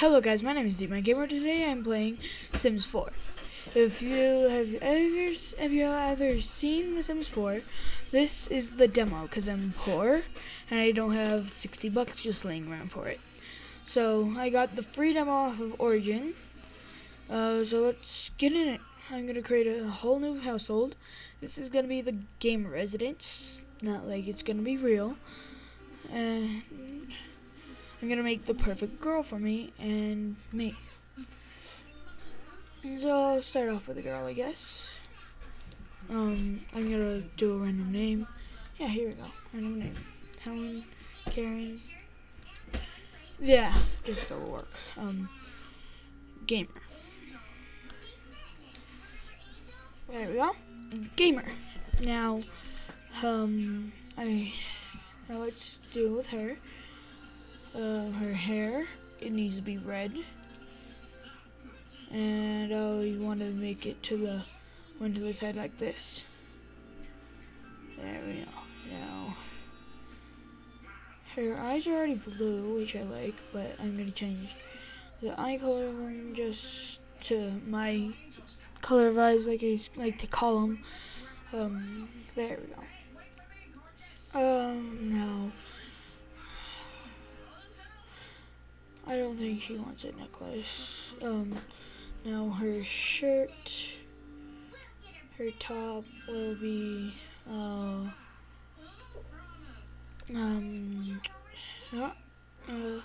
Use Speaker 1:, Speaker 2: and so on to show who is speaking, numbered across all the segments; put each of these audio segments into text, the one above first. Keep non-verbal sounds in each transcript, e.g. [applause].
Speaker 1: Hello guys, my name is Dmangamer. Today I'm playing Sims 4. If you have ever have you ever seen The Sims 4, this is the demo because I'm poor and I don't have 60 bucks just laying around for it. So I got the free demo off of Origin. Uh, so let's get in it. I'm gonna create a whole new household. This is gonna be the game residence, not like it's gonna be real. And I'm gonna make the perfect girl for me and me. So I'll start off with a girl, I guess. Um, I'm gonna do a random name. Yeah, here we go. Random name. Helen, Karen. Yeah, Jessica will work. Um, gamer. There we go. Gamer. Now, um, I know what to do with her. Uh, her hair, it needs to be red. And oh, you want to make it to the one to the side like this. There we go. Now, her eyes are already blue, which I like, but I'm gonna change the eye color just to my color of eyes, like I like to call them. Um, there we go. Um, now. I don't think she wants a necklace. Um, now her shirt, her top will be, uh, um, uh, uh,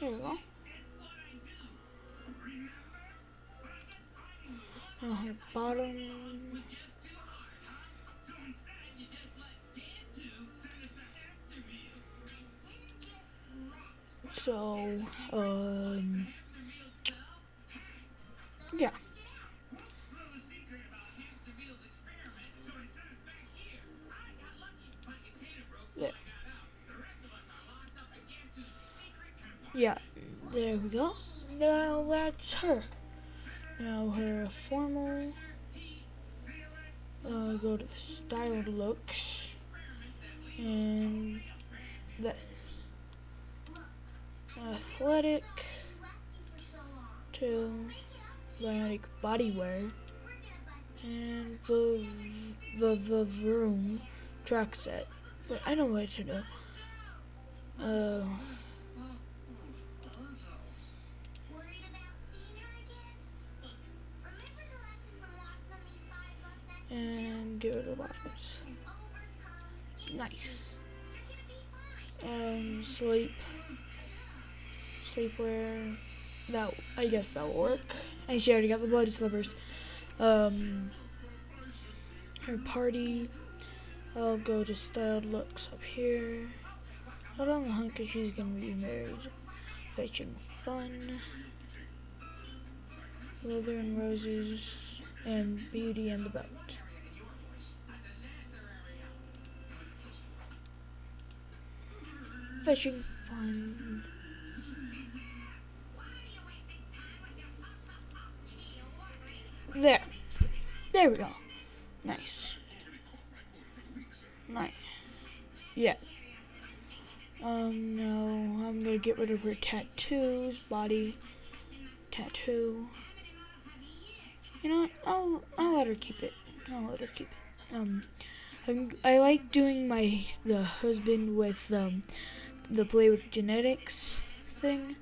Speaker 1: here we go. Now her bottom So, um, yeah. There. Yeah, there we go. Now that's her. Now her formal. Uh, go to the styled looks. And that athletic to bionic bodywear and the the the room track set. But I know what to do. Uh, and get rid of bottoms. Nice. Um, sleep sleepwear. That I guess that will work. And she already got the bloody slippers. Um, her party. I'll go to styled looks up here. Hold on the hunt because she's gonna be married. Fetching fun. Leather and roses and beauty and the boat. Fetching fun. There. There we go. Nice. Nice. Yeah. Um, no, I'm gonna get rid of her tattoos, body, tattoo. You know what? I'll, I'll let her keep it. I'll let her keep it. Um, I'm, I like doing my, the husband with, um, the play with genetics thing.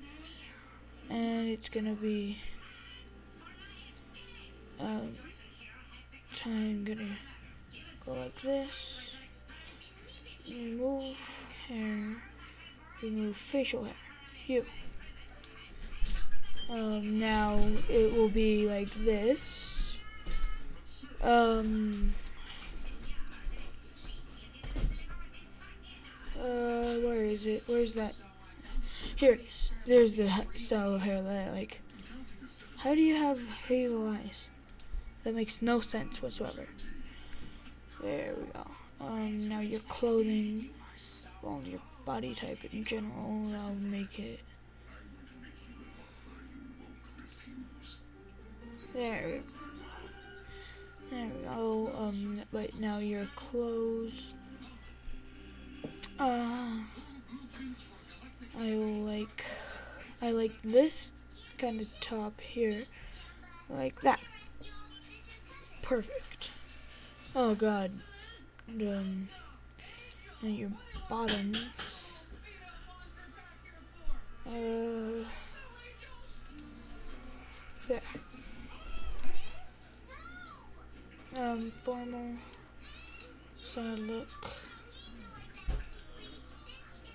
Speaker 1: And it's gonna be, um, I'm gonna go like this, remove hair, remove facial hair, you. Um, now it will be like this. Um, uh, where is it? Where's that? Here it is. There's the style of hair that I like. How do you have hazel eyes? That makes no sense whatsoever. There we go. Um, now your clothing, well, your body type in general, I'll make it. There we go. There we go. Um, but now your clothes. Uh, I like, I like this kind of top here, like that. Perfect. Oh god. Um, and your bottoms. Uh, there. Um, formal side look.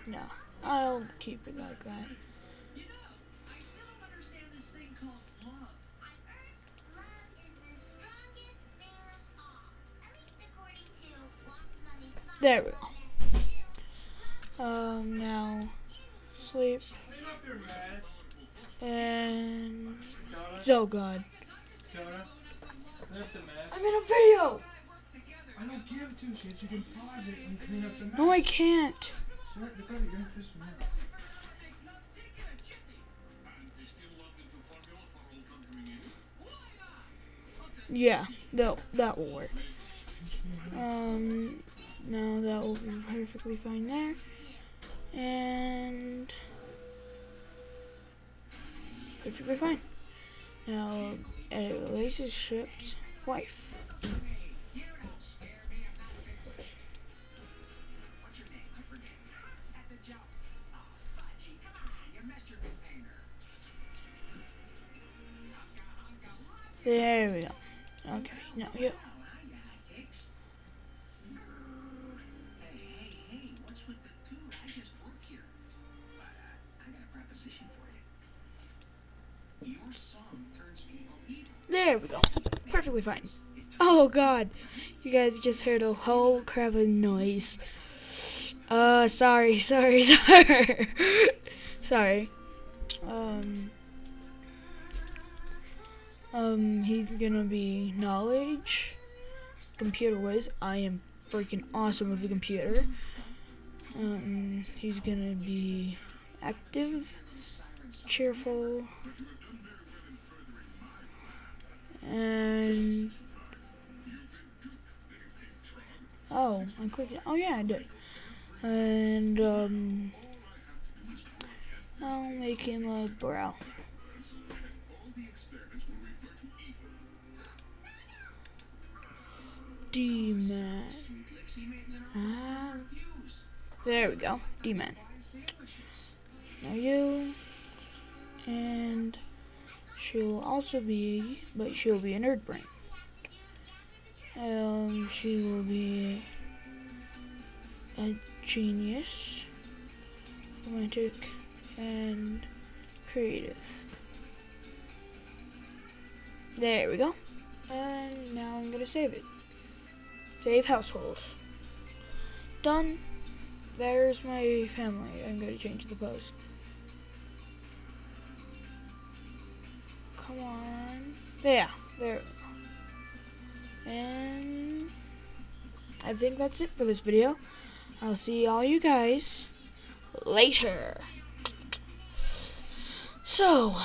Speaker 1: No, I'll keep it like that. There we go. Um, now sleep and oh god. I'm in a video.
Speaker 2: I don't give two shits. You can pause it and clean up the mess.
Speaker 1: No, I can't.
Speaker 2: Sir, look at it. You're gonna piss me off.
Speaker 1: Yeah, that that will work. Um, no, that will be perfectly fine there. And perfectly fine. Now, edit relationship wife. There we go. Okay, now you. There we go. Perfectly fine. Oh god. You guys just heard a whole crap of noise. Uh sorry, [laughs] sorry, sorry. sorry. Um um he's gonna be knowledge. Computer whiz. I am freaking awesome with the computer. Um he's gonna be active, cheerful, and oh, I clicked it. Oh yeah, I did. And um, I'll make him a brow. D man. Ah, there we go. D man. Now you and she'll also be, but she'll be a nerd brain. Um, she will be a genius, romantic, and creative. There we go. And now I'm gonna save it. Save household. Done. There's my family. I'm gonna change the pose. Come on. Yeah, there. And I think that's it for this video. I'll see all you guys later. So,